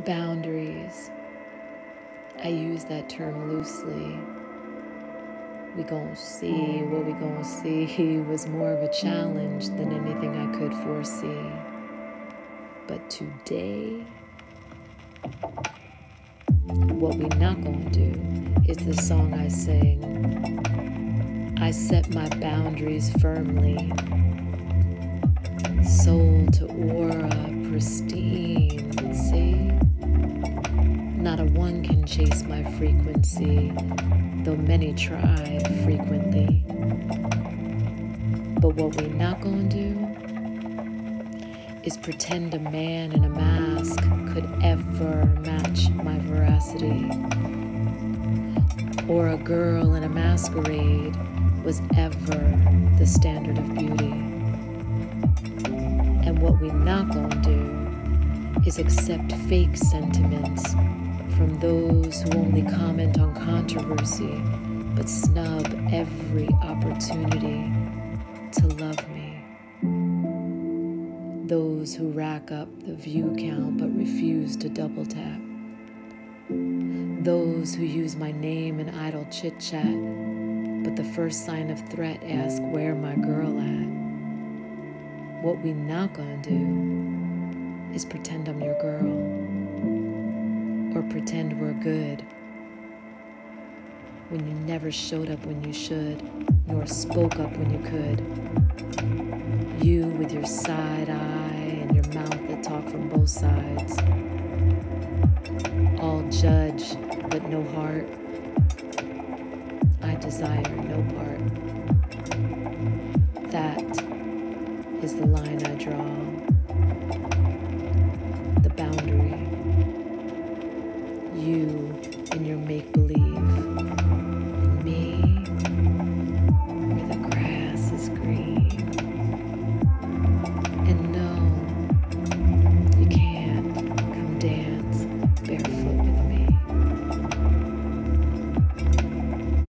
Boundaries. I use that term loosely. We gon' see what we gon' see was more of a challenge than anything I could foresee. But today, what we not gonna do is the song I sing. I set my boundaries firmly, soul to aura, pristine. Chase my frequency, though many try frequently. But what we're not gonna do is pretend a man in a mask could ever match my veracity, or a girl in a masquerade was ever the standard of beauty. And what we're not gonna do is accept fake sentiments from those who only comment on controversy but snub every opportunity to love me. Those who rack up the view count but refuse to double tap. Those who use my name in idle chit chat but the first sign of threat ask where my girl at. What we not gonna do is pretend I'm your girl or pretend we're good when you never showed up when you should, nor spoke up when you could. You with your side eye and your mouth that talk from both sides. All judge, but no heart. I desire no part. That is the line I draw, your make believe.